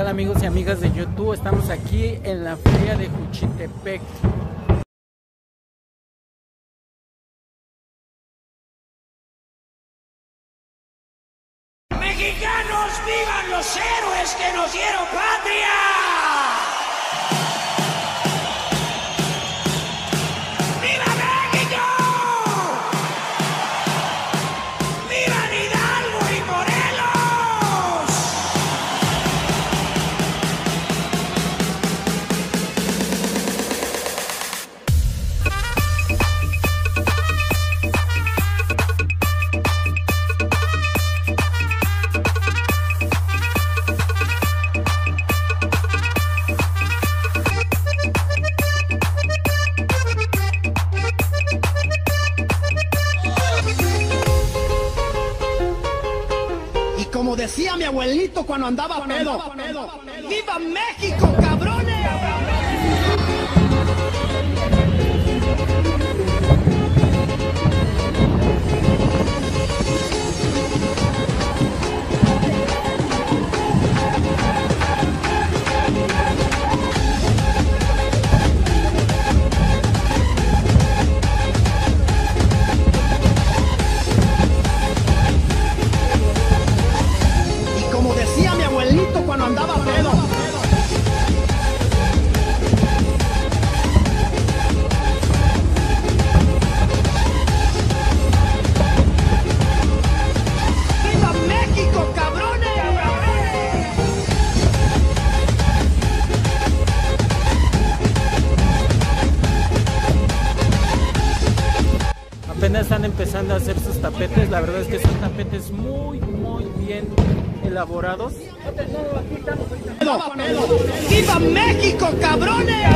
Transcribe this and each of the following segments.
tal amigos y amigas de YouTube? Estamos aquí en la feria de Juchitepec. ¡Mexicanos, vivan los héroes que nos dieron patria! Cuando andaba, cuando pedo. ¡Viva México, ¡Cabrones! la verdad es que son tapetes muy, muy bien elaborados. ¡Viva México, cabrones!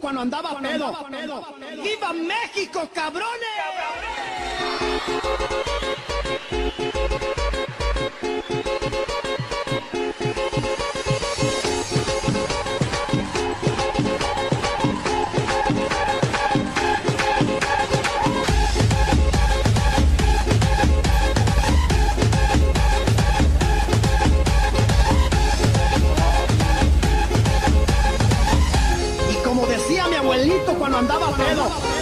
cuando andaba cuando pedo. Andaba, ¡Viva México, ¡Cabrones! mandaba pedo.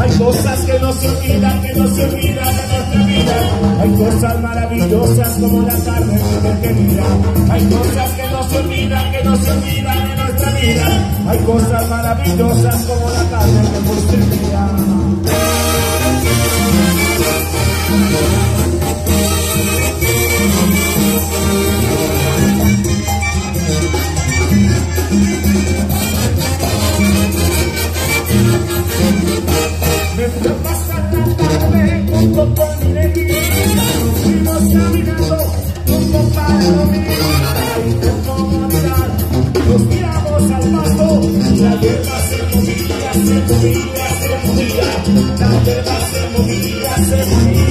Hay cosas que no se olvidan, que no se olvidan de nuestra vida. Hay cosas maravillosas como la tarde carne vida. Hay cosas que no se olvidan, que no se olvidan de nuestra vida. Hay cosas maravillosas como la carne vida. Thank. papá ni de Nos fuimos caminando con papá de lo mío Nos tiramos al pasto La guerra se movía, se movía, se movía La guerra se movía, se movía